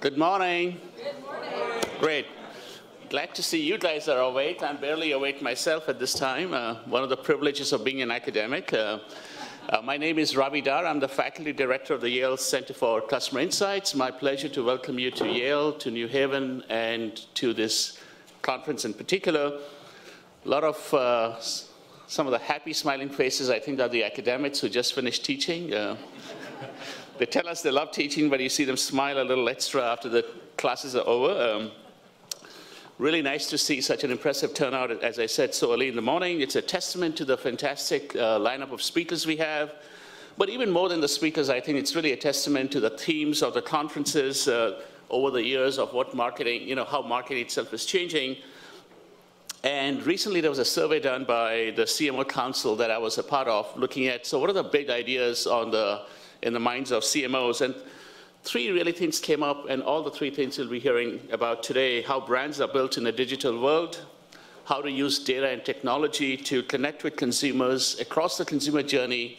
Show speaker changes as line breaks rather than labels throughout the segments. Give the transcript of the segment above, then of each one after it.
Good morning. Good morning. Great. Glad to see you guys are awake. I'm barely awake myself at this time. Uh, one of the privileges of being an academic. Uh, uh, my name is Ravi Dhar. I'm the faculty director of the Yale Center for Customer Insights. My pleasure to welcome you to Yale, to New Haven, and to this conference in particular. A lot of uh, some of the happy smiling faces, I think, are the academics who just finished teaching. They tell us they love teaching, but you see them smile a little extra after the classes are over. Um, really nice to see such an impressive turnout, as I said, so early in the morning. It's a testament to the fantastic uh, lineup of speakers we have. But even more than the speakers, I think it's really a testament to the themes of the conferences uh, over the years of what marketing, you know, how marketing itself is changing. And recently there was a survey done by the CMO Council that I was a part of looking at, so what are the big ideas on the, in the minds of CMOs? And three really things came up, and all the three things you'll be hearing about today, how brands are built in a digital world, how to use data and technology to connect with consumers across the consumer journey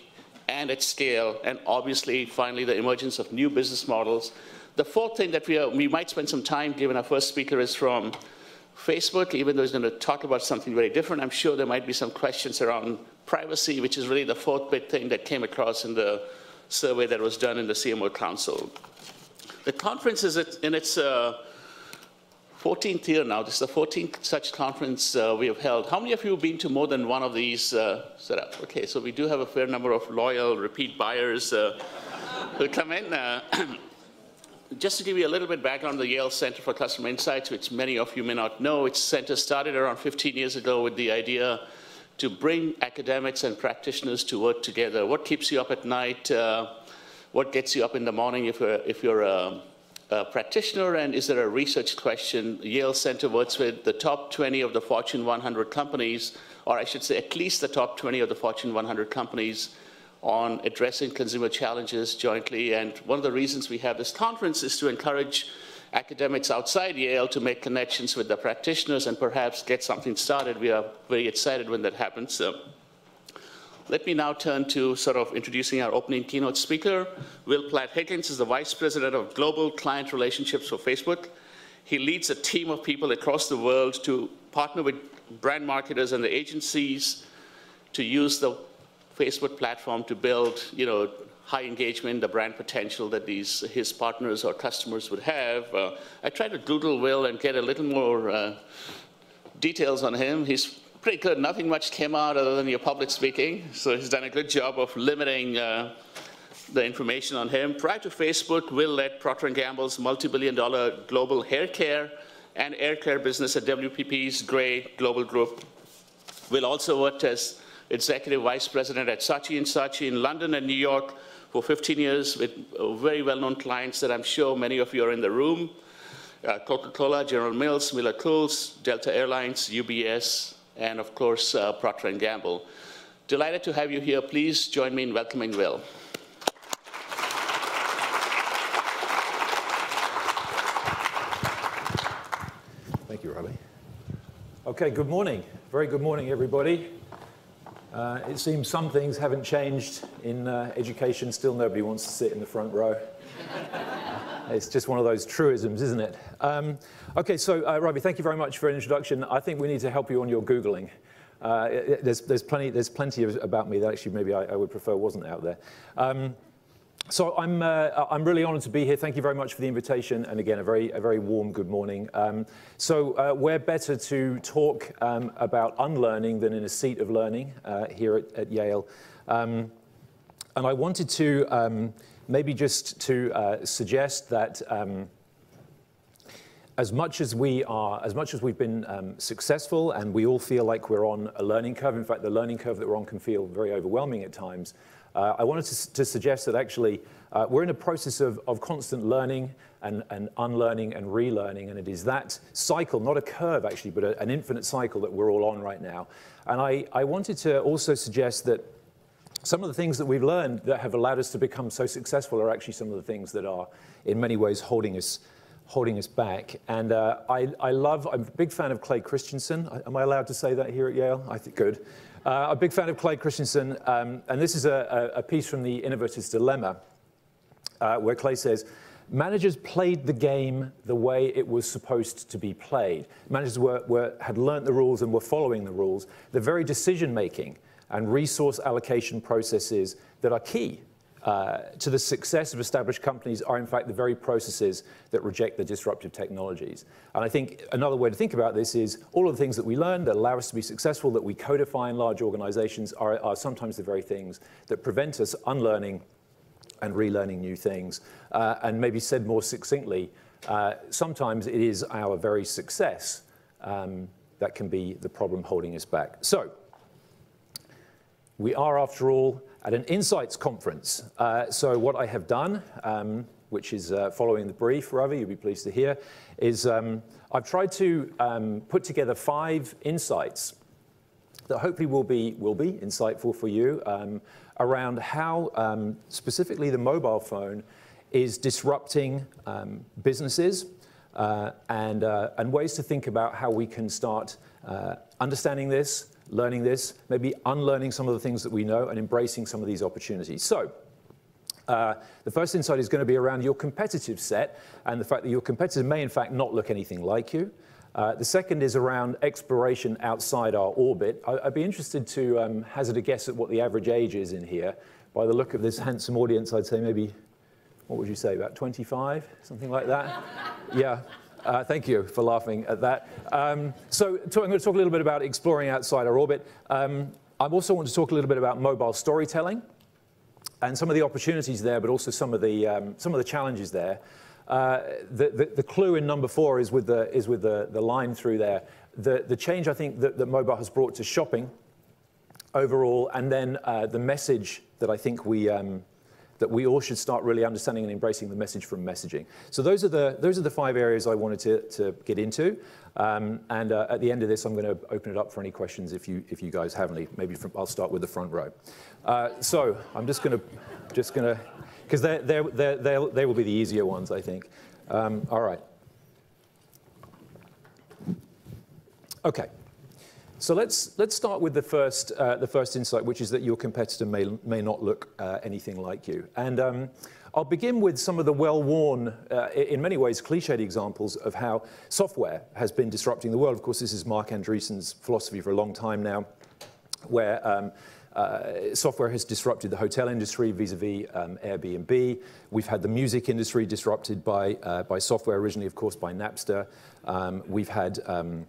and at scale, and obviously, finally, the emergence of new business models. The fourth thing that we, are, we might spend some time, given our first speaker is from Facebook, even though he's going to talk about something very different, I'm sure there might be some questions around privacy, which is really the fourth big thing that came across in the survey that was done in the CMO Council. The conference is in its uh, 14th year now. This is the 14th such conference uh, we have held. How many of you have been to more than one of these uh, setups? Okay, so we do have a fair number of loyal, repeat buyers uh, who come in. Uh, just to give you a little bit background on the Yale Center for Customer Insights, which many of you may not know, its center started around 15 years ago with the idea to bring academics and practitioners to work together. What keeps you up at night? Uh, what gets you up in the morning if you're, if you're a, a, practitioner? And is there a research question? Yale Center works with the top 20 of the Fortune 100 companies, or I should say at least the top 20 of the Fortune 100 companies on addressing consumer challenges jointly. And one of the reasons we have this conference is to encourage academics outside Yale to make connections with the practitioners and perhaps get something started. We are very excited when that happens. So let me now turn to sort of introducing our opening keynote speaker. Will Platt-Higgins is the Vice President of Global Client Relationships for Facebook. He leads a team of people across the world to partner with brand marketers and the agencies to use the Facebook platform to build, you know, high engagement, the brand potential that these his partners or customers would have. Uh, I tried to Google Will and get a little more uh, details on him. He's pretty good. Nothing much came out other than your public speaking. So he's done a good job of limiting uh, the information on him. Prior to Facebook, Will led Procter & Gamble's multi-billion dollar global hair care and air care business at WPP's Grey Global Group. Will also worked as executive vice president at Saatchi & Saatchi in London and New York for 15 years with very well-known clients that I'm sure many of you are in the room. Uh, Coca-Cola, General Mills, Miller Coors, Delta Airlines, UBS, and of course, uh, Procter & Gamble. Delighted to have you here. Please join me in welcoming Will.
Thank you, Ravi. Okay, good morning. Very good morning, everybody. Uh, it seems some things haven't changed in uh, education. Still, nobody wants to sit in the front row. it's just one of those truisms, isn't it? Um, okay, so uh, Ravi, thank you very much for an introduction. I think we need to help you on your Googling. Uh, there's, there's, plenty, there's plenty about me that actually maybe I, I would prefer wasn't out there. Um, so I'm, uh, I'm really honored to be here. Thank you very much for the invitation. And again, a very, a very warm good morning. Um, so uh, we're better to talk um, about unlearning than in a seat of learning uh, here at, at Yale. Um, and I wanted to um, maybe just to uh, suggest that um, as much as we are, as much as we've been um, successful and we all feel like we're on a learning curve, in fact, the learning curve that we're on can feel very overwhelming at times, uh, I wanted to, to, suggest that actually uh, we're in a process of, of constant learning and, and, unlearning and relearning, and it is that cycle, not a curve actually, but a, an infinite cycle that we're all on right now. And I, I wanted to also suggest that some of the things that we've learned that have allowed us to become so successful are actually some of the things that are in many ways holding us holding us back. And uh, I, I love, I'm a big fan of Clay Christensen. Am I allowed to say that here at Yale? I think good. Uh, a big fan of Clay Christensen, um, and this is a, a, piece from the Innovator's Dilemma, uh, where Clay says, managers played the game the way it was supposed to be played. Managers were, were, had learnt the rules and were following the rules. The very decision making and resource allocation processes that are key uh, to the success of established companies are in fact the very processes that reject the disruptive technologies. And I think another way to think about this is all of the things that we learn that allow us to be successful, that we codify in large organizations, are, are sometimes the very things that prevent us unlearning and relearning new things. Uh, and maybe said more succinctly, uh, sometimes it is our very success um, that can be the problem holding us back. So, we are, after all, at an Insights conference. Uh, so what I have done, um, which is uh, following the brief, Ravi, you'll be pleased to hear, is um, I've tried to um, put together five insights that hopefully will be, will be insightful for you um, around how um, specifically the mobile phone is disrupting um, businesses uh, and, uh, and ways to think about how we can start uh, understanding this, learning this, maybe unlearning some of the things that we know and embracing some of these opportunities. So uh, the first insight is going to be around your competitive set and the fact that your competitors may in fact not look anything like you. Uh, the second is around exploration outside our orbit. I, would be interested to um, hazard a guess at what the average age is in here. By the look of this handsome audience, I'd say maybe, what would you say, about 25, something like that? yeah. Uh, thank you for laughing at that. Um, so, I'm going to talk a little bit about exploring outside our orbit. Um, I also want to talk a little bit about mobile storytelling and some of the opportunities there, but also some of the, um, some of the challenges there. Uh, the, the, the, clue in number four is with the, is with the, the line through there. The, the change I think that, that mobile has brought to shopping overall, and then uh, the message that I think we, um, that we all should start really understanding and embracing the message from messaging. So those are the, those are the five areas I wanted to, to get into. Um, and uh, at the end of this, I'm going to open it up for any questions if you, if you guys have any. Maybe from, I'll start with the front row. Uh, so I'm just going to, just going to, because they they will be the easier ones, I think. Um, all right. Okay. So let's, let's start with the first, uh, the first insight, which is that your competitor may, may not look uh, anything like you. And um, I'll begin with some of the well-worn, uh, in many ways, cliched examples of how software has been disrupting the world. Of course, this is Marc Andreessen's philosophy for a long time now, where um, uh, software has disrupted the hotel industry vis-a-vis -vis, um, Airbnb. We've had the music industry disrupted by, uh, by software, originally, of course, by Napster. Um, we've had um,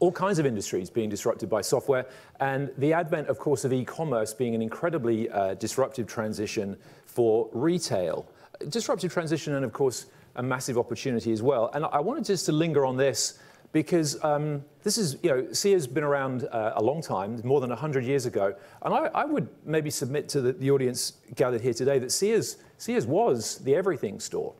all kinds of industries being disrupted by software, and the advent, of course, of e-commerce being an incredibly uh, disruptive transition for retail. Disruptive transition and, of course, a massive opportunity as well. And I wanted just to linger on this because um, this is, you know, Sears been around uh, a long time, more than 100 years ago. And I, I would maybe submit to the, the, audience gathered here today that Sears, Sears was the everything store.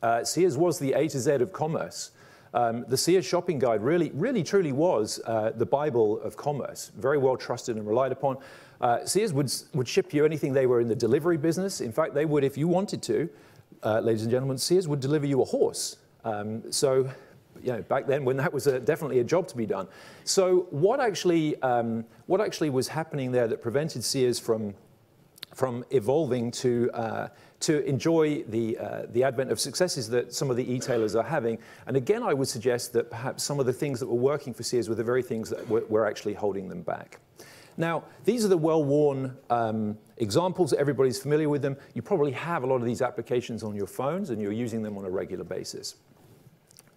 Uh, Sears was the A to Z of commerce. Um, the Sears shopping guide really, really truly was uh, the Bible of commerce, very well trusted and relied upon. Uh, Sears would, would ship you anything they were in the delivery business. In fact, they would, if you wanted to, uh, ladies and gentlemen, Sears would deliver you a horse. Um, so, you know, back then when that was a, definitely a job to be done. So what actually, um, what actually was happening there that prevented Sears from, from evolving to uh, to enjoy the, uh, the advent of successes that some of the e-tailers are having. And again, I would suggest that perhaps some of the things that were working for Sears were the very things that were, were actually holding them back. Now, these are the well-worn um, examples. Everybody's familiar with them. You probably have a lot of these applications on your phones, and you're using them on a regular basis.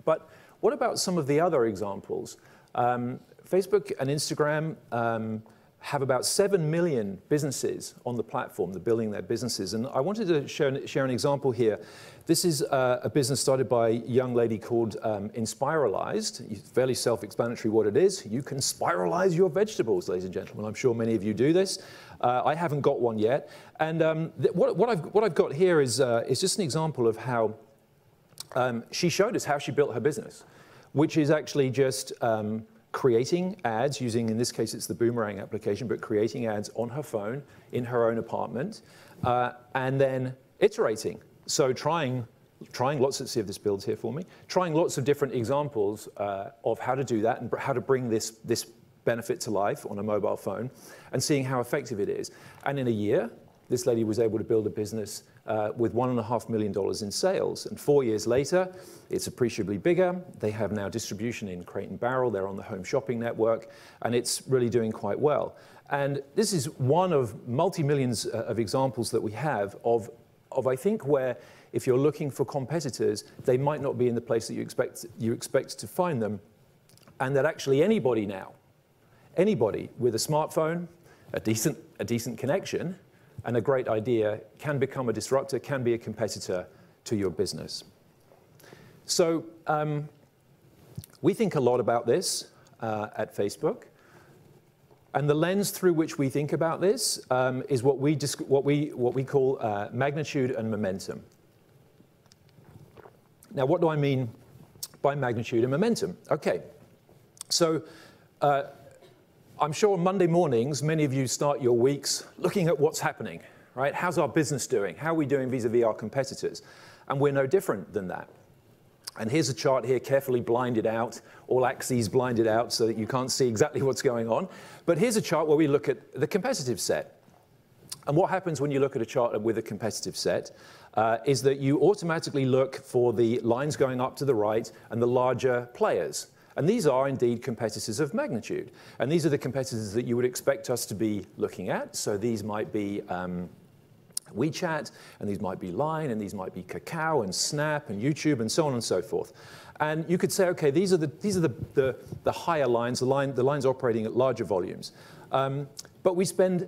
But what about some of the other examples? Um, Facebook and Instagram um, have about 7 million businesses on the platform that are building their businesses. And I wanted to share, share an example here. This is uh, a business started by a young lady called um, Inspiralized. It's fairly self-explanatory what it is. You can spiralize your vegetables, ladies and gentlemen. I'm sure many of you do this. Uh, I haven't got one yet. And um, what, what, I've, what I've got here is, uh, is just an example of how um, she showed us how she built her business, which is actually just um, creating ads using, in this case, it's the Boomerang application, but creating ads on her phone in her own apartment, uh, and then iterating. So trying, trying lots of, see if this builds here for me, trying lots of different examples uh, of how to do that and how to bring this, this benefit to life on a mobile phone and seeing how effective it is. And in a year, this lady was able to build a business uh, with $1.5 million in sales. And four years later, it's appreciably bigger. They have now distribution in Crate and Barrel. They're on the Home Shopping Network, and it's really doing quite well. And this is one of multi-millions uh, of examples that we have of, of, I think, where if you're looking for competitors, they might not be in the place that you expect, you expect to find them, and that actually anybody now, anybody with a smartphone, a decent, a decent connection, and a great idea can become a disruptor, can be a competitor to your business. So um, we think a lot about this uh, at Facebook. And the lens through which we think about this um, is what we, what we, what we call uh, magnitude and momentum. Now, what do I mean by magnitude and momentum? Okay, so uh, I'm sure on Monday mornings, many of you start your weeks looking at what's happening, right? How's our business doing? How are we doing vis-a-vis our competitors? And we're no different than that. And here's a chart here, carefully blinded out, all axes blinded out so that you can't see exactly what's going on. But here's a chart where we look at the competitive set. And what happens when you look at a chart with a competitive set uh, is that you automatically look for the lines going up to the right and the larger players. And these are indeed competitors of magnitude. And these are the competitors that you would expect us to be looking at. So these might be um, WeChat, and these might be Line, and these might be Kakao, and Snap, and YouTube, and so on and so forth. And you could say, okay, these are the, these are the, the, the higher lines, the, line, the lines operating at larger volumes. Um, but we spend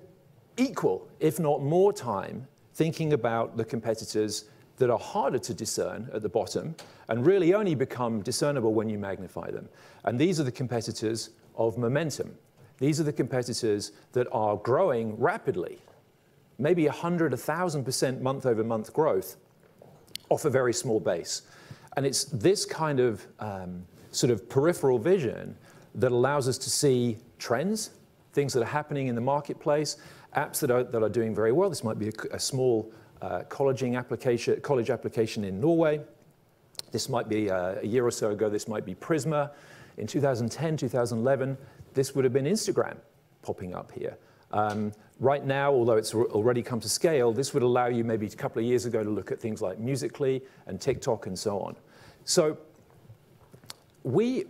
equal, if not more time, thinking about the competitors that are harder to discern at the bottom and really only become discernible when you magnify them. And these are the competitors of momentum. These are the competitors that are growing rapidly, maybe 100, 1,000% month over month growth off a very small base. And it's this kind of um, sort of peripheral vision that allows us to see trends, things that are happening in the marketplace, apps that are, that are doing very well. This might be a, a small uh, application, college application in Norway. This might be uh, a year or so ago, this might be Prisma. In 2010, 2011, this would have been Instagram popping up here. Um, right now, although it's already come to scale, this would allow you maybe a couple of years ago to look at things like Musical.ly and TikTok and so on. So we,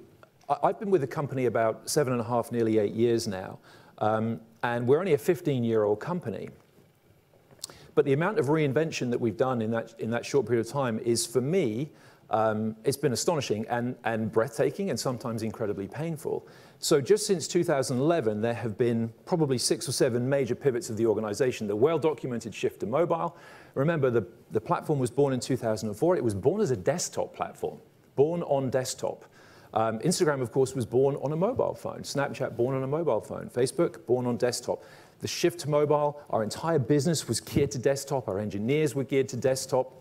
I've been with the company about seven and a half, nearly eight years now, um, and we're only a 15-year-old company. But the amount of reinvention that we've done in that, in that short period of time is, for me, um, it's been astonishing and, and breathtaking and sometimes incredibly painful. So just since 2011, there have been probably six or seven major pivots of the organization. The well-documented shift to mobile. Remember, the, the platform was born in 2004. It was born as a desktop platform, born on desktop. Um, Instagram, of course, was born on a mobile phone. Snapchat, born on a mobile phone. Facebook, born on desktop the shift to mobile. Our entire business was geared to desktop. Our engineers were geared to desktop.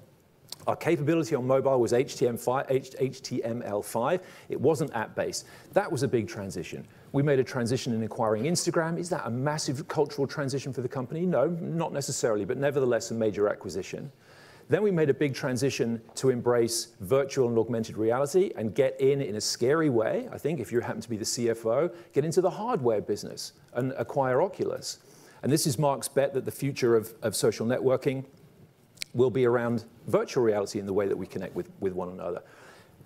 Our capability on mobile was HTML5. It wasn't app-based. That was a big transition. We made a transition in acquiring Instagram. Is that a massive cultural transition for the company? No, not necessarily, but nevertheless a major acquisition. Then we made a big transition to embrace virtual and augmented reality and get in in a scary way, I think, if you happen to be the CFO, get into the hardware business and acquire Oculus. And this is Mark's bet that the future of, of social networking will be around virtual reality in the way that we connect with, with one another.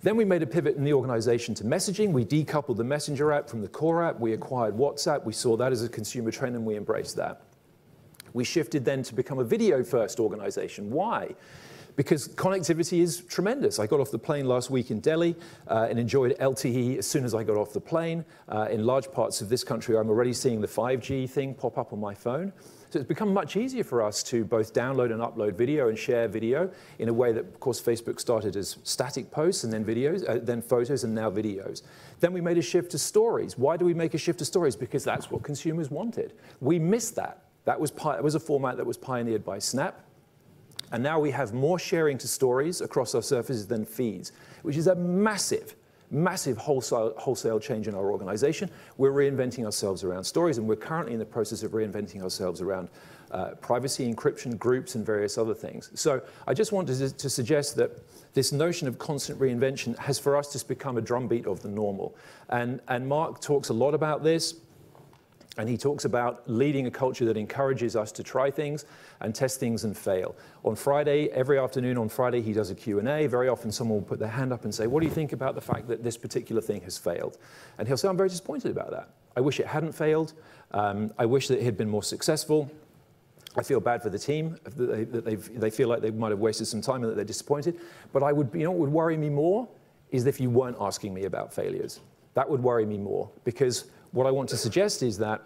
Then we made a pivot in the organization to messaging. We decoupled the Messenger app from the core app. We acquired WhatsApp. We saw that as a consumer trend and we embraced that. We shifted then to become a video first organization. Why? Because connectivity is tremendous. I got off the plane last week in Delhi uh, and enjoyed LTE as soon as I got off the plane. Uh, in large parts of this country, I'm already seeing the 5G thing pop up on my phone. So it's become much easier for us to both download and upload video and share video in a way that, of course, Facebook started as static posts and then videos, uh, then photos and now videos. Then we made a shift to stories. Why do we make a shift to stories? Because that's what consumers wanted. We missed that. That was, that was a format that was pioneered by Snap. And now we have more sharing to stories across our surfaces than feeds, which is a massive, massive wholesale, wholesale change in our organization. We're reinventing ourselves around stories, and we're currently in the process of reinventing ourselves around uh, privacy, encryption, groups, and various other things. So I just wanted to, to suggest that this notion of constant reinvention has for us just become a drumbeat of the normal. And, and Mark talks a lot about this. And he talks about leading a culture that encourages us to try things and test things and fail. On Friday, every afternoon on Friday, he does a Q&A. Very often someone will put their hand up and say, what do you think about the fact that this particular thing has failed? And he'll say, I'm very disappointed about that. I wish it hadn't failed. Um, I wish that it had been more successful. I feel bad for the team that, they, that they feel like they might have wasted some time and that they're disappointed. But I would, you know what would worry me more is if you weren't asking me about failures. That would worry me more because what I want to suggest is that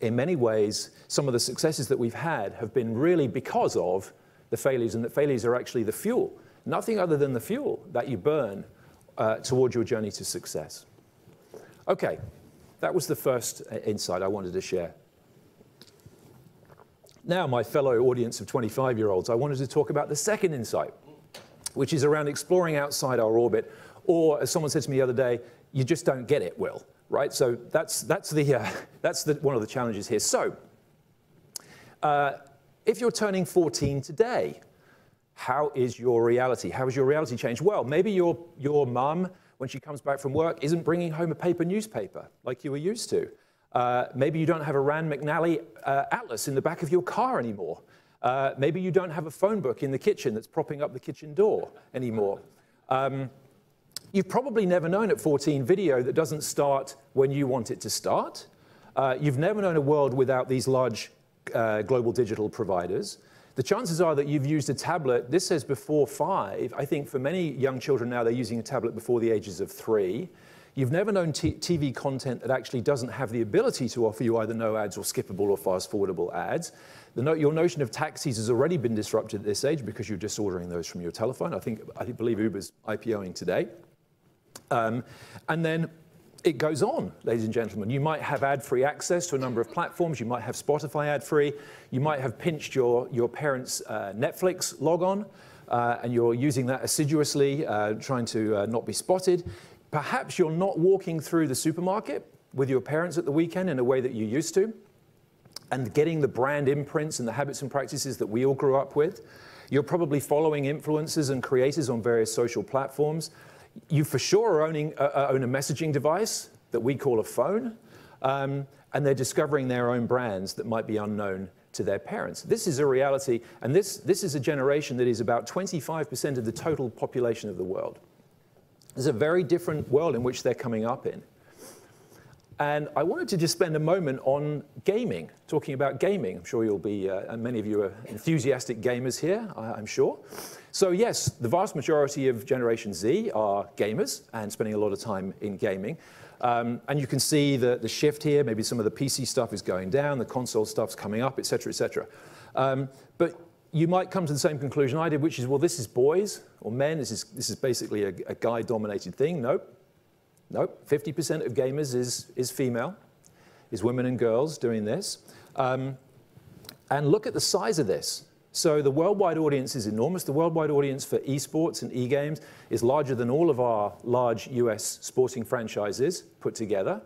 in many ways, some of the successes that we've had have been really because of the failures, and that failures are actually the fuel, nothing other than the fuel that you burn uh, your journey to success. Okay, that was the first uh, insight I wanted to share. Now, my fellow audience of 25 year olds, I wanted to talk about the second insight, which is around exploring outside our orbit, or as someone said to me the other day, you just don't get it, Will right? So that's, that's, the, uh, that's the, one of the challenges here. So uh, if you're turning 14 today, how is your reality? How has your reality changed? Well, maybe your, your mum, when she comes back from work, isn't bringing home a paper newspaper like you were used to. Uh, maybe you don't have a Rand McNally uh, atlas in the back of your car anymore. Uh, maybe you don't have a phone book in the kitchen that's propping up the kitchen door anymore. Um, You've probably never known at 14 video that doesn't start when you want it to start. Uh, you've never known a world without these large uh, global digital providers. The chances are that you've used a tablet, this says before five. I think for many young children now, they're using a tablet before the ages of three. You've never known TV content that actually doesn't have the ability to offer you either no ads or skippable or fast forwardable ads. No your notion of taxis has already been disrupted at this age because you're just ordering those from your telephone. I think I believe Uber's IPOing today. Um, and then it goes on, ladies and gentlemen. You might have ad-free access to a number of platforms. You might have Spotify ad-free. You might have pinched your, your parents' uh, Netflix logon, uh, and you're using that assiduously, uh, trying to uh, not be spotted. Perhaps you're not walking through the supermarket with your parents at the weekend in a way that you used to, and getting the brand imprints and the habits and practices that we all grew up with. You're probably following influencers and creators on various social platforms. You for sure are owning, uh, uh, own a messaging device that we call a phone, um, and they're discovering their own brands that might be unknown to their parents. This is a reality, and this, this is a generation that is about 25% of the total population of the world. It's a very different world in which they're coming up in. And I wanted to just spend a moment on gaming, talking about gaming. I'm sure you'll be, uh, many of you are enthusiastic gamers here, I'm sure. So yes, the vast majority of Generation Z are gamers and spending a lot of time in gaming. Um, and you can see the, the shift here. Maybe some of the PC stuff is going down, the console stuff's coming up, et cetera, et cetera. Um, but you might come to the same conclusion I did, which is, well, this is boys or men. This is, this is basically a, a guy-dominated thing. Nope. Nope. 50% of gamers is, is female, is women and girls doing this. Um, and look at the size of this. So the worldwide audience is enormous. The worldwide audience for esports and e-games is larger than all of our large US sporting franchises put together.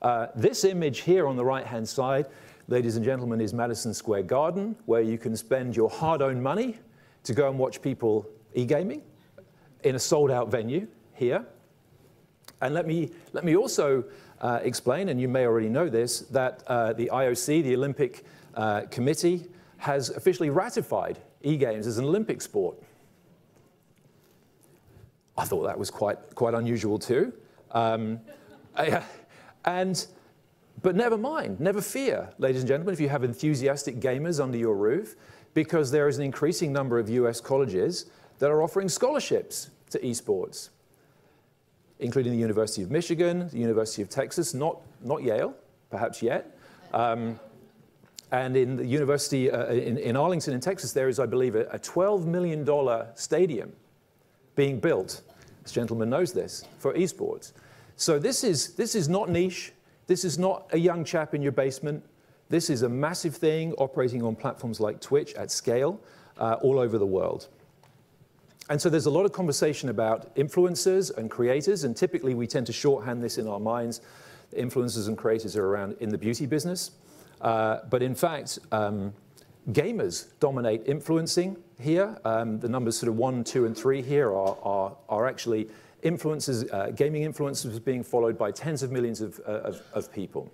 Uh, this image here on the right-hand side, ladies and gentlemen, is Madison Square Garden, where you can spend your hard-earned money to go and watch people e-gaming in a sold-out venue here. And let me, let me also uh, explain, and you may already know this, that uh, the IOC, the Olympic uh, Committee, has officially ratified e-games as an Olympic sport. I thought that was quite, quite unusual too. Um, and, but never mind, never fear, ladies and gentlemen, if you have enthusiastic gamers under your roof, because there is an increasing number of US colleges that are offering scholarships to esports, including the University of Michigan, the University of Texas, not, not Yale, perhaps yet, um, and in the university uh, in, in, Arlington, in Texas, there is, I believe, a, a $12 million stadium being built. This gentleman knows this for esports. So this is, this is not niche. This is not a young chap in your basement. This is a massive thing operating on platforms like Twitch at scale uh, all over the world. And so there's a lot of conversation about influencers and creators, and typically we tend to shorthand this in our minds. Influencers and creators are around in the beauty business. Uh, but in fact, um, gamers dominate influencing here. Um, the numbers sort of one, two, and three here are, are, are actually influencers, uh, gaming influencers being followed by tens of millions of, uh, of, of people.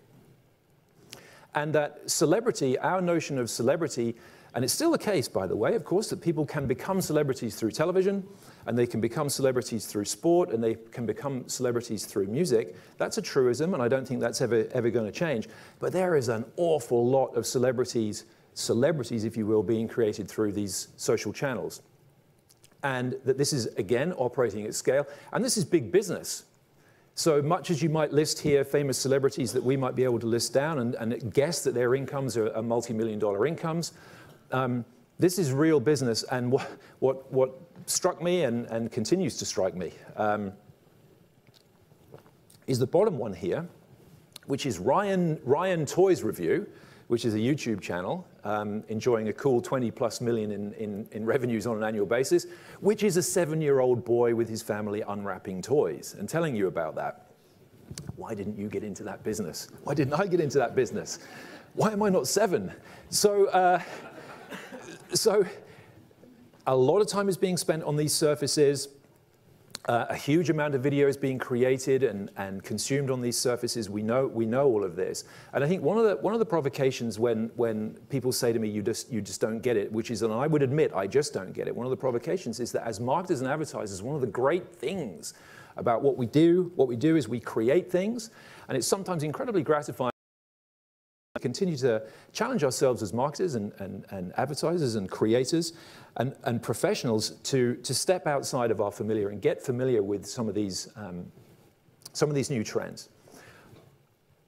And that celebrity, our notion of celebrity, and it's still the case, by the way, of course, that people can become celebrities through television, and they can become celebrities through sport, and they can become celebrities through music. That's a truism, and I don't think that's ever, ever going to change. But there is an awful lot of celebrities, celebrities, if you will, being created through these social channels. And that this is, again, operating at scale. And this is big business. So much as you might list here famous celebrities that we might be able to list down and, and guess that their incomes are, are multi-million dollar incomes, um, this is real business. And what, what, what struck me and, and continues to strike me um, is the bottom one here, which is Ryan, Ryan Toys Review, which is a YouTube channel, um, enjoying a cool 20 plus million in, in, in, revenues on an annual basis, which is a seven year old boy with his family unwrapping toys and telling you about that. Why didn't you get into that business? Why didn't I get into that business? Why am I not seven? So, uh, so a lot of time is being spent on these surfaces. Uh, a huge amount of video is being created and, and consumed on these surfaces. We know, we know all of this. And I think one of the, one of the provocations when, when people say to me, you just, you just don't get it, which is, and I would admit, I just don't get it. One of the provocations is that as marketers and advertisers, one of the great things about what we do, what we do is we create things. And it's sometimes incredibly gratifying continue to challenge ourselves as marketers and, and, and advertisers and creators and, and, professionals to, to step outside of our familiar and get familiar with some of these, um, some of these new trends.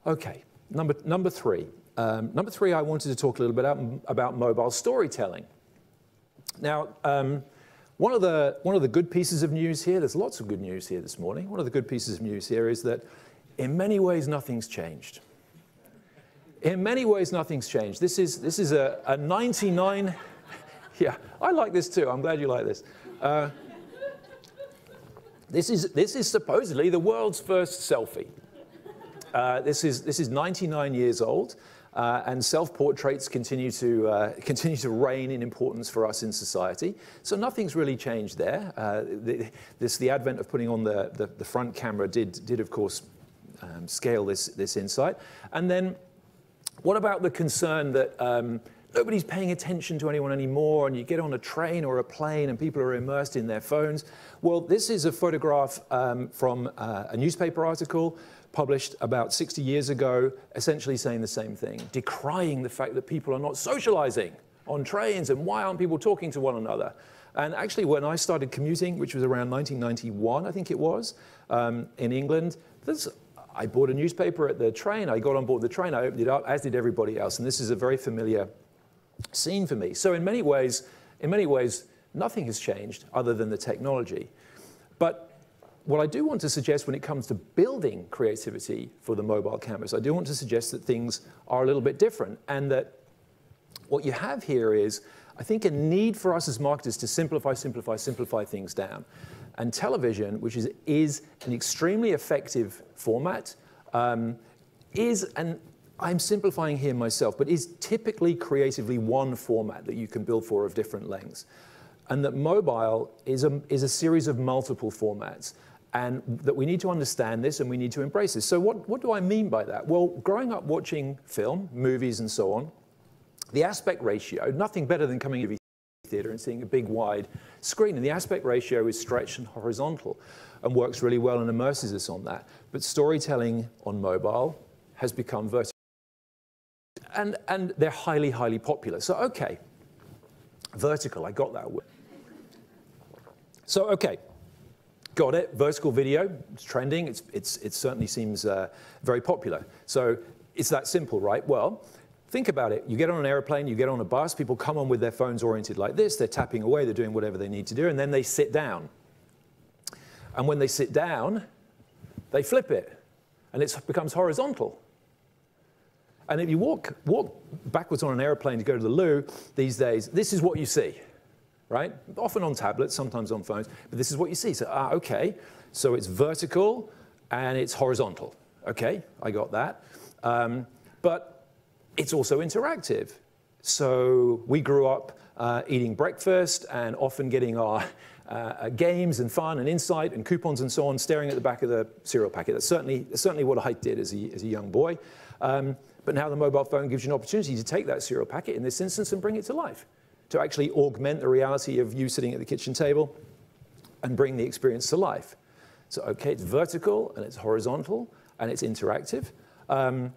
Okay, number, number three. Um, number three, I wanted to talk a little bit about, about mobile storytelling. Now, um, one, of the, one of the good pieces of news here, there's lots of good news here this morning. One of the good pieces of news here is that in many ways, nothing's changed in many ways, nothing's changed. This is, this is a, a 99, yeah, I like this too. I'm glad you like this. Uh, this, is, this is supposedly the world's first selfie. Uh, this, is, this is 99 years old, uh, and self-portraits continue to, uh, continue to reign in importance for us in society. So nothing's really changed there. Uh, the, this, the advent of putting on the, the, the front camera did, did of course, um, scale this, this insight. And then what about the concern that um, nobody's paying attention to anyone anymore and you get on a train or a plane and people are immersed in their phones? Well, this is a photograph um, from uh, a newspaper article published about 60 years ago, essentially saying the same thing, decrying the fact that people are not socializing on trains and why aren't people talking to one another? And actually, when I started commuting, which was around 1991, I think it was, um, in England, there's I bought a newspaper at the train. I got on board the train. I opened it up, as did everybody else. And this is a very familiar scene for me. So in many ways, in many ways, nothing has changed other than the technology. But what I do want to suggest when it comes to building creativity for the mobile cameras, I do want to suggest that things are a little bit different and that what you have here is, I think, a need for us as marketers to simplify, simplify, simplify things down. And television, which is, is an extremely effective format, um, is, and I'm simplifying here myself, but is typically creatively one format that you can build for of different lengths. And that mobile is a, is a series of multiple formats and that we need to understand this and we need to embrace this. So what, what do I mean by that? Well, growing up watching film, movies and so on, the aspect ratio, nothing better than coming to theater and seeing a big wide screen. And the aspect ratio is stretched and horizontal and works really well and immerses us on that. But storytelling on mobile has become vertical. And, and they're highly, highly popular. So, okay, vertical, I got that. So, okay, got it. Vertical video, it's trending. It's, it's, it certainly seems uh, very popular. So, it's that simple, right? Well, Think about it. You get on an airplane, you get on a bus, people come on with their phones oriented like this, they're tapping away, they're doing whatever they need to do, and then they sit down. And when they sit down, they flip it, and it becomes horizontal. And if you walk, walk backwards on an airplane to go to the loo these days, this is what you see, right? Often on tablets, sometimes on phones, but this is what you see. So, ah, okay, so it's vertical and it's horizontal. Okay, I got that. Um, but it's also interactive. So we grew up uh, eating breakfast and often getting our uh, games and fun and insight and coupons and so on, staring at the back of the cereal packet. That's certainly, certainly what I did as a, as a young boy. Um, But now the mobile phone gives you an opportunity to take that cereal packet in this instance and bring it to life, to actually augment the reality of you sitting at the kitchen table and bring the experience to life. So, okay, it's vertical and it's horizontal and it's interactive. Um,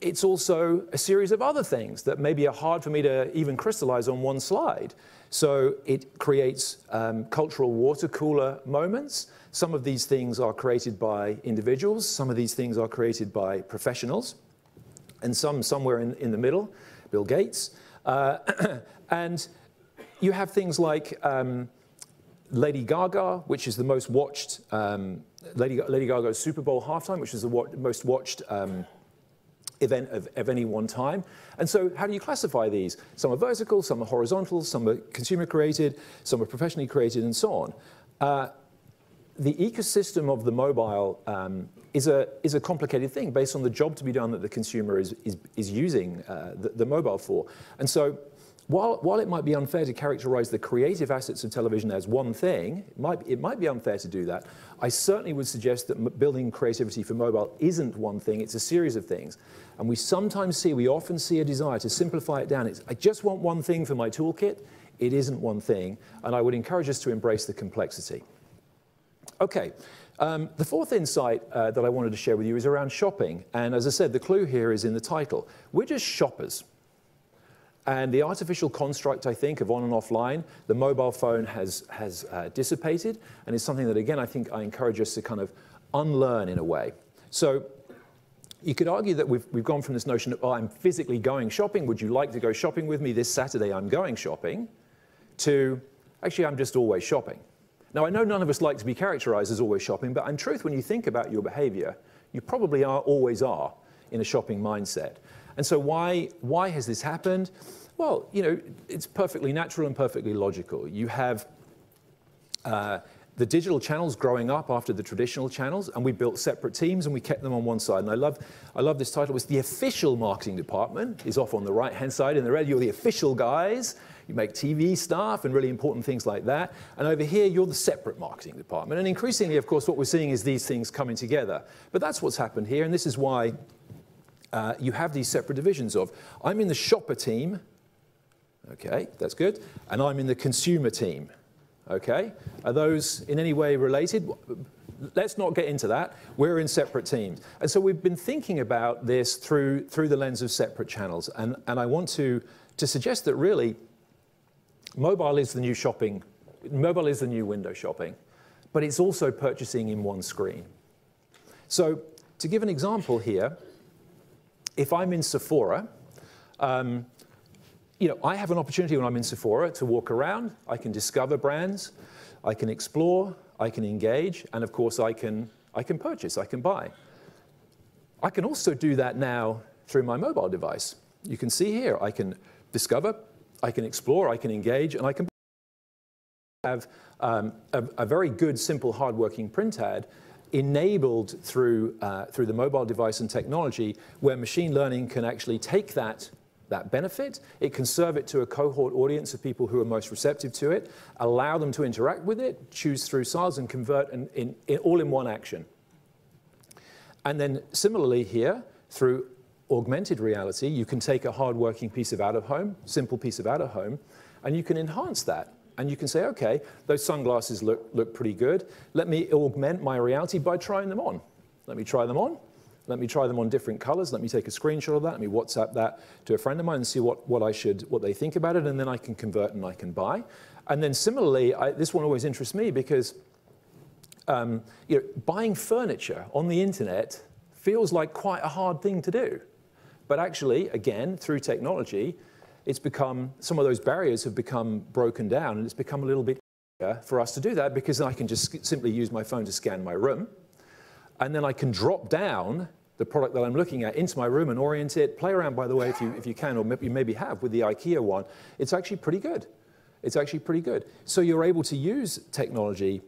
it's also a series of other things that maybe are hard for me to even crystallize on one slide. So it creates um, cultural water cooler moments. Some of these things are created by individuals, some of these things are created by professionals, and some somewhere in, in the middle, Bill Gates. Uh, and you have things like um, Lady Gaga, which is the most watched, um, Lady, Lady Gaga's Super Bowl halftime, which is the most watched um, event of, of, any one time. And so how do you classify these? Some are vertical, some are horizontal, some are consumer created, some are professionally created, and so on. Uh, the ecosystem of the mobile um, is, a, is a complicated thing based on the job to be done that the consumer is, is, is using uh, the, the mobile for. And so while, while it might be unfair to characterize the creative assets of television as one thing, it might, it might be unfair to do that. I certainly would suggest that building creativity for mobile isn't one thing, it's a series of things. And we sometimes see, we often see a desire to simplify it down. It's, I just want one thing for my toolkit. It isn't one thing. And I would encourage us to embrace the complexity. Okay, um, the fourth insight uh, that I wanted to share with you is around shopping. And as I said, the clue here is in the title. We're just shoppers. And the artificial construct, I think, of on and offline, the mobile phone has, has uh, dissipated, and it's something that, again, I think I encourage us to kind of unlearn in a way. So you could argue that we've, we've gone from this notion of, oh, I'm physically going shopping, would you like to go shopping with me this Saturday, I'm going shopping, to actually, I'm just always shopping. Now, I know none of us like to be characterized as always shopping, but in truth, when you think about your behavior, you probably are, always are in a shopping mindset. And so why, why has this happened? Well, you know, it's perfectly natural and perfectly logical. You have uh, the digital channels growing up after the traditional channels, and we built separate teams and we kept them on one side. And I love, I love this title. It's the official marketing department is off on the right-hand side. In the red, you're the official guys. You make TV stuff and really important things like that. And over here, you're the separate marketing department. And increasingly, of course, what we're seeing is these things coming together. But that's what's happened here, and this is why uh, you have these separate divisions of, I'm in the shopper team, okay, that's good, and I'm in the consumer team, okay? Are those in any way related? Let's not get into that. We're in separate teams. And so we've been thinking about this through, through the lens of separate channels. And, and I want to, to suggest that really mobile is the new shopping, mobile is the new window shopping, but it's also purchasing in one screen. So to give an example here, if I'm in Sephora, um, you know, I have an opportunity when I'm in Sephora to walk around. I can discover brands, I can explore, I can engage, and of course I can, I can purchase, I can buy. I can also do that now through my mobile device. You can see here, I can discover, I can explore, I can engage, and I can have um, a, a, very good, simple, hardworking print ad enabled through, uh, through the mobile device and technology where machine learning can actually take that, that benefit, it can serve it to a cohort audience of people who are most receptive to it, allow them to interact with it, choose through SARS and convert in, in, in all in one action. And then similarly here, through augmented reality, you can take a hard-working piece of out-of-home, simple piece of out-of-home, and you can enhance that and you can say, okay, those sunglasses look, look pretty good. Let me augment my reality by trying them on. Let me try them on. Let me try them on different colors. Let me take a screenshot of that. Let me WhatsApp that to a friend of mine and see what, what I should, what they think about it. And then I can convert and I can buy. And then similarly, I, this one always interests me because um, you know, buying furniture on the internet feels like quite a hard thing to do. But actually, again, through technology, it's become, some of those barriers have become broken down and it's become a little bit easier for us to do that because I can just simply use my phone to scan my room. And then I can drop down the product that I'm looking at into my room and orient it. Play around, by the way, if you, if you can, or maybe, you maybe have with the IKEA one. It's actually pretty good. It's actually pretty good. So you're able to use technology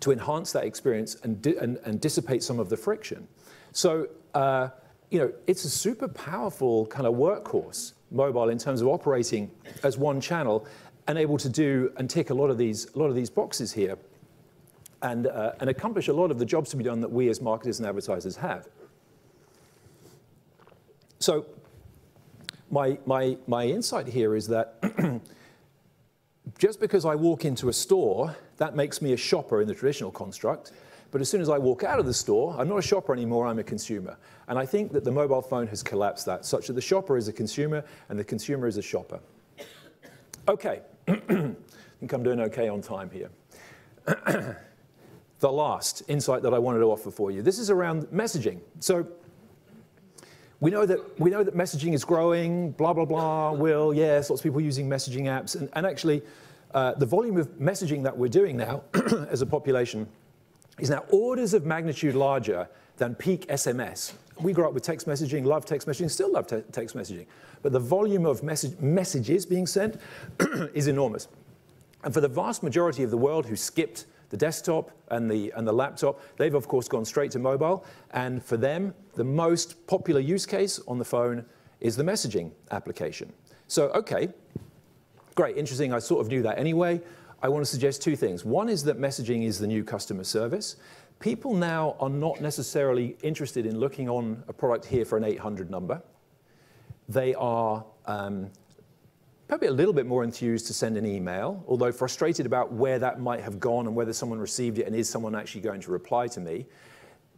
to enhance that experience and, di and, and dissipate some of the friction. So, uh, you know, it's a super powerful kind of workhorse mobile in terms of operating as one channel and able to do and tick a lot of these, a lot of these boxes here and, uh, and accomplish a lot of the jobs to be done that we as marketers and advertisers have. So my, my, my insight here is that just because I walk into a store, that makes me a shopper in the traditional construct. But as soon as I walk out of the store, I'm not a shopper anymore, I'm a consumer. And I think that the mobile phone has collapsed that, such that the shopper is a consumer and the consumer is a shopper. Okay, I think I'm doing okay on time here. the last insight that I wanted to offer for you. This is around messaging. So we know that we know that messaging is growing. Blah blah blah. Will yes, lots of people using messaging apps, and, and actually, uh, the volume of messaging that we're doing now as a population is now orders of magnitude larger than peak SMS. We grew up with text messaging, love text messaging, still love te text messaging, but the volume of message messages being sent is enormous. And for the vast majority of the world who skipped the desktop and the, and the laptop, they've of course gone straight to mobile. And for them, the most popular use case on the phone is the messaging application. So, okay, great, interesting. I sort of knew that anyway. I want to suggest two things. One is that messaging is the new customer service. People now are not necessarily interested in looking on a product here for an 800 number. They are um, probably a little bit more enthused to send an email, although frustrated about where that might have gone and whether someone received it and is someone actually going to reply to me.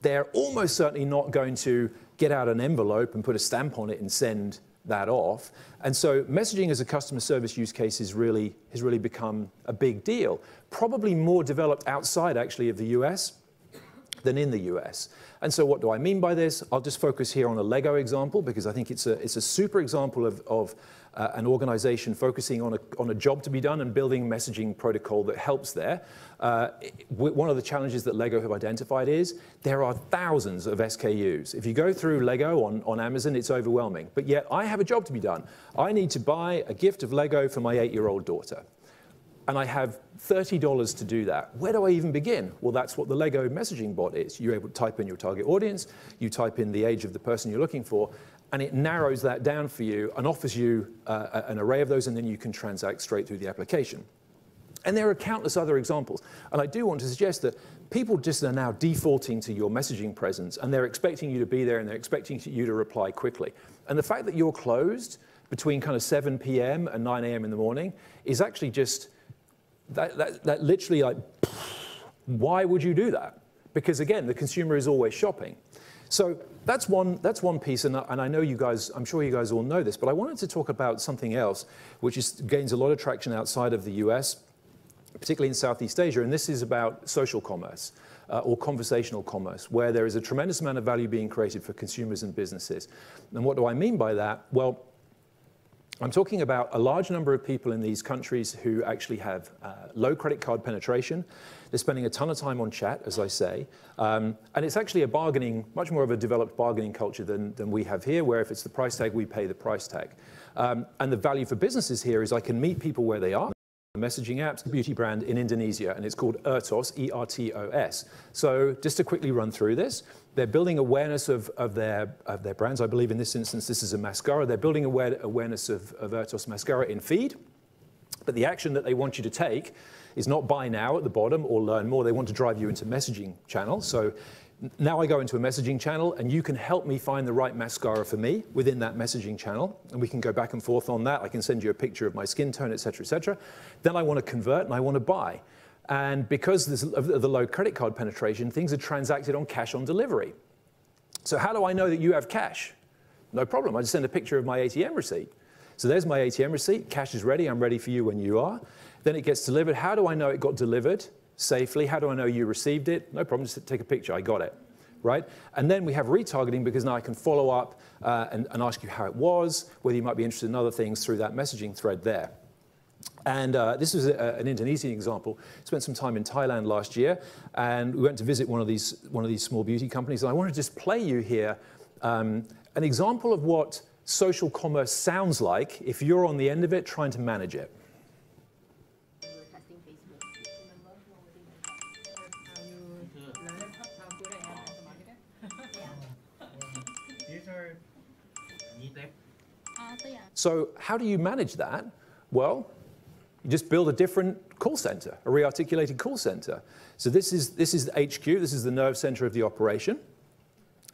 They're almost certainly not going to get out an envelope and put a stamp on it and send that off. And so messaging as a customer service use case is really, has really become a big deal. Probably more developed outside actually of the US than in the US. And so what do I mean by this? I'll just focus here on a Lego example because I think it's a, it's a super example of, of uh, an organization focusing on a, on a job to be done and building messaging protocol that helps there. Uh, one of the challenges that Lego have identified is there are thousands of SKUs. If you go through Lego on, on Amazon, it's overwhelming. But yet I have a job to be done. I need to buy a gift of Lego for my eight-year-old daughter and I have $30 to do that. Where do I even begin? Well, that's what the Lego messaging bot is. You're able to type in your target audience, you type in the age of the person you're looking for, and it narrows that down for you and offers you uh, an array of those, and then you can transact straight through the application. And there are countless other examples. And I do want to suggest that people just are now defaulting to your messaging presence, and they're expecting you to be there, and they're expecting you to reply quickly. And the fact that you're closed between kind of 7 p.m. and 9 a.m. in the morning is actually just that, that, that literally like, why would you do that? Because again, the consumer is always shopping. So that's one, that's one piece, and, and I know you guys, I'm sure you guys all know this, but I wanted to talk about something else, which is, gains a lot of traction outside of the US, particularly in Southeast Asia, and this is about social commerce. Uh, or conversational commerce, where there is a tremendous amount of value being created for consumers and businesses. And what do I mean by that? Well, I'm talking about a large number of people in these countries who actually have uh, low credit card penetration. They're spending a ton of time on chat, as I say. Um, and it's actually a bargaining, much more of a developed bargaining culture than, than we have here, where if it's the price tag, we pay the price tag. Um, and the value for businesses here is I can meet people where they are messaging apps, beauty brand in Indonesia, and it's called Ertos, E-R-T-O-S. So just to quickly run through this, they're building awareness of, of, their, of their brands. I believe in this instance, this is a mascara. They're building aware, awareness of, of Ertos mascara in feed, but the action that they want you to take is not buy now at the bottom or learn more. They want to drive you into messaging channels. So now I go into a messaging channel and you can help me find the right mascara for me within that messaging channel. And we can go back and forth on that. I can send you a picture of my skin tone, et cetera, et cetera. Then I want to convert and I want to buy. And because of the low credit card penetration, things are transacted on cash on delivery. So how do I know that you have cash? No problem. I just send a picture of my ATM receipt. So there's my ATM receipt. Cash is ready. I'm ready for you when you are. Then it gets delivered. How do I know it got delivered? Safely. How do I know you received it? No problem, just take a picture, I got it, right? And then we have retargeting because now I can follow up uh, and, and, ask you how it was, whether you might be interested in other things through that messaging thread there. And uh, this was a, an Indonesian example. Spent some time in Thailand last year, and we went to visit one of these, one of these small beauty companies. And I want to just play you here um, an example of what social commerce sounds like if you're on the end of it trying to manage it. So how do you manage that? Well, you just build a different call center, a rearticulated call center. So this is, this is the HQ, this is the nerve center of the operation.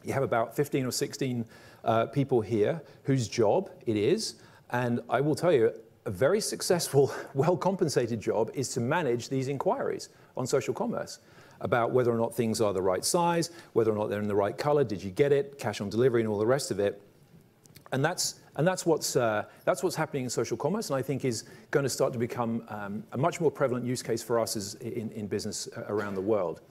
You have about 15 or 16 uh, people here whose job it is, and I will tell you, a very successful, well compensated job is to manage these inquiries on social commerce about whether or not things are the right size, whether or not they're in the right color, did you get it, cash on delivery, and all the rest of it. And that's, and that's, what's, uh, that's what's happening in social commerce, and I think is going to start to become um, a much more prevalent use case for us as in, in business uh, around the world.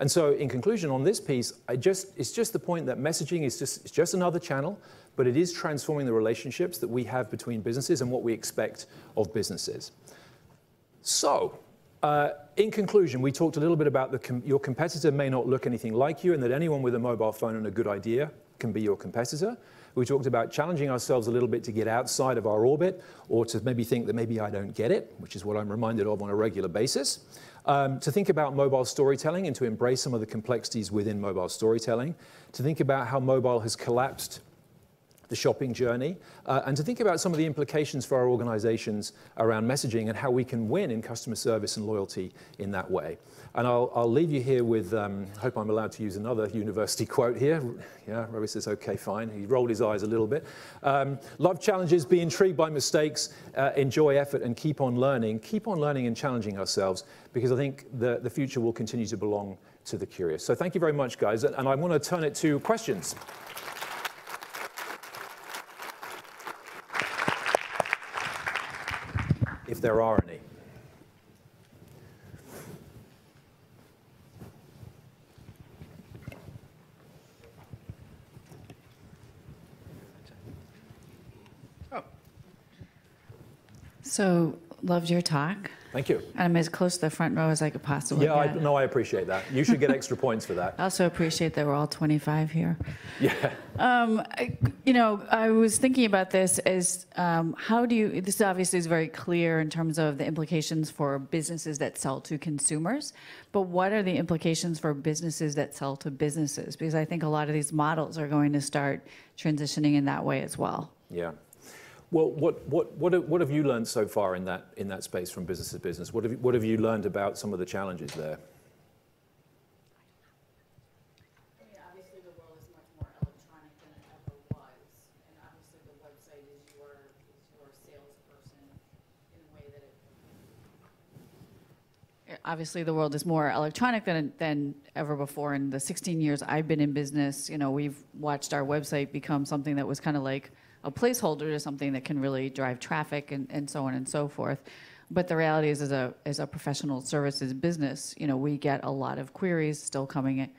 And so, in conclusion, on this piece, I just, it's just the point that messaging is just, it's just another channel, but it is transforming the relationships that we have between businesses and what we expect of businesses. So, uh, in conclusion, we talked a little bit about com your competitor may not look anything like you and that anyone with a mobile phone and a good idea can be your competitor. We talked about challenging ourselves a little bit to get outside of our orbit or to maybe think that maybe I don't get it, which is what I'm reminded of on a regular basis. Um, to think about mobile storytelling and to embrace some of the complexities within mobile storytelling. To think about how mobile has collapsed the shopping journey, uh, and to think about some of the implications for our organizations around messaging and how we can win in customer service and loyalty in that way. And I'll, I'll leave you here with, um, hope I'm allowed to use another university quote here. Yeah, Robbie says, okay, fine. He rolled his eyes a little bit. Um, love challenges, be intrigued by mistakes, uh, enjoy effort, and keep on learning. Keep on learning and challenging ourselves because I think the, the future will continue to belong to the curious. So thank you very much, guys. And I want to turn it to questions. If there are any.
So, loved your talk.
Thank you.
And I'm as close to the front row as I could possibly
yeah,
get.
Yeah, no, I appreciate that. You should get extra points for that.
I also appreciate that we're all 25 here.
Yeah.
Um, I, you know, I was thinking about this as um, how do you, this obviously is very clear in terms of the implications for businesses that sell to consumers, but what are the implications for businesses that sell to businesses? Because I think a lot of these models are going to start transitioning in that way as well.
Yeah. Well, what, what, what, what have you learned so far in that, in that space from business to business? What have, you, what have you learned about some of the challenges there?
obviously the world is much more electronic than it ever was. And obviously the website is your, your salesperson in a way that it. Obviously, the world is more electronic than, than ever before. In the 16 years I've been in business, you know, we've watched our website become something that was kind of like a placeholder to something that can really drive traffic and, and so on and so forth. But the reality is, as a, as a professional services business, you know, we get a lot of queries still coming in,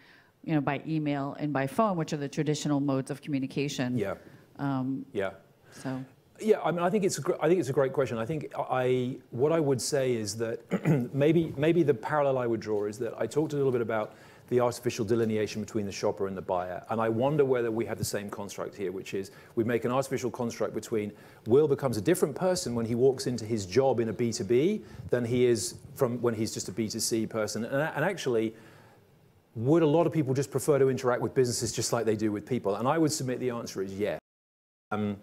you know, by email and by phone, which are the traditional modes of communication.
Yeah. Um, yeah.
So.
Yeah, I mean, I think it's a gr- I think it's a great question. I think I what I would say is that maybe maybe the parallel I would draw is that I talked a little bit about the artificial delineation between the shopper and the buyer. And I wonder whether we have the same construct here, which is we make an artificial construct between Will becomes a different person when he walks into his job in a B2B than he is from when he's just a B2C person. And, and actually, would a lot of people just prefer to interact with businesses just like they do with people? And I would submit the answer is yes. Um,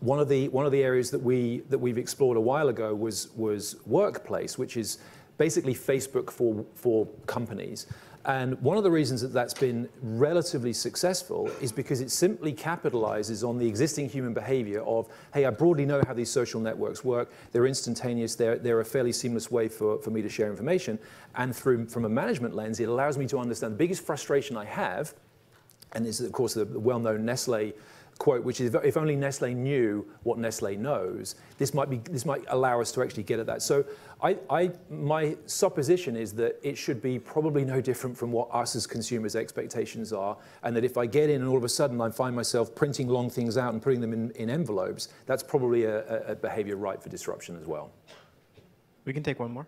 one of the one of the areas that we that we've explored a while ago was was workplace, which is basically Facebook for for companies. And one of the reasons that that's been relatively successful is because it simply capitalizes on the existing human behavior of, hey, I broadly know how these social networks work. They're instantaneous. They're, they're a fairly seamless way for, for me to share information. And through, from a management lens, it allows me to understand the biggest frustration I have, and this is, of course, the well-known Nestle quote, which is if only Nestle knew what Nestle knows, this might, be, this might allow us to actually get at that. So I, I, my supposition is that it should be probably no different from what us as consumers' expectations are, and that if I get in and all of a sudden I find myself printing long things out and putting them in, in envelopes, that's probably a, a behavior ripe for disruption as well.
We can take one more.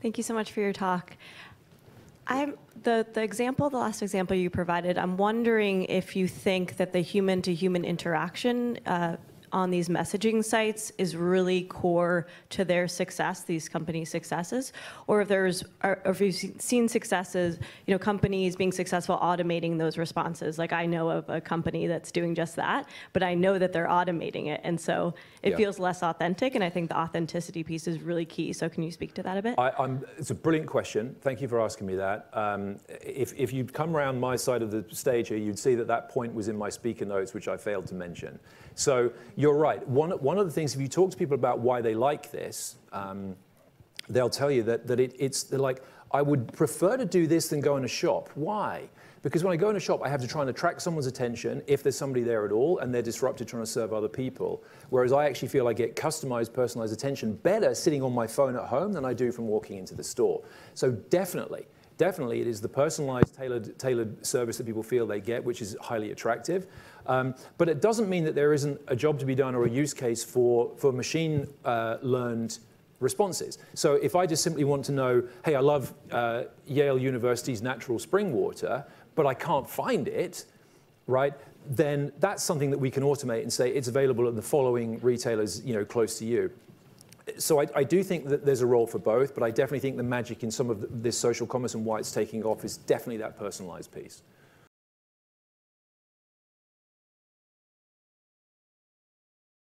Thank you so much for your talk. I'm, the, the example, the last example you provided, I'm wondering if you think that the human to human interaction uh, on these messaging sites is really core to their success, these companies' successes, or if there's, or if you've seen successes, you know, companies being successful automating those responses. Like I know of a company that's doing just that, but I know that they're automating it, and so it
Yeah.
feels less authentic. And I think the authenticity piece is really key. So can you speak to that a bit?
I, I'm, it's a brilliant question. Thank you for asking me that. Um, if, if you'd come around my side of the stage here, you'd see that that point was in my speaker notes, which I failed to mention. So you're right. One, one of the things, if you talk to people about why they like this, um, they'll tell you that, that it, it's like, I would prefer to do this than go in a shop. Why? Because when I go in a shop, I have to try and attract someone's attention if there's somebody there at all, and they're disrupted trying to serve other people. Whereas I actually feel I get customized, personalized attention better sitting on my phone at home than I do from walking into the store. So definitely, definitely it is the personalized, tailored, tailored service that people feel they get, which is highly attractive. Um, but it doesn't mean that there isn't a job to be done or a use case for, for machine uh, learned responses. So if I just simply want to know, hey, I love uh, Yale University's natural spring water, but I can't find it, right? Then that's something that we can automate and say it's available at the following retailers, you know, close to you. So I, I do think that there's a role for both, but I definitely think the magic in some of the, this social commerce and why it's taking off is definitely that personalized piece.